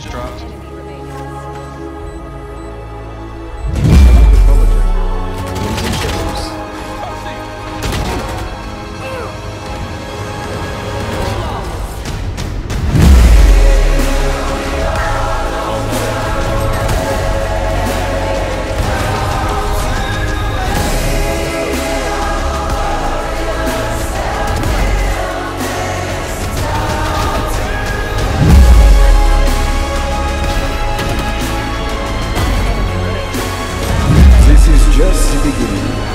just dropped. just the beginning.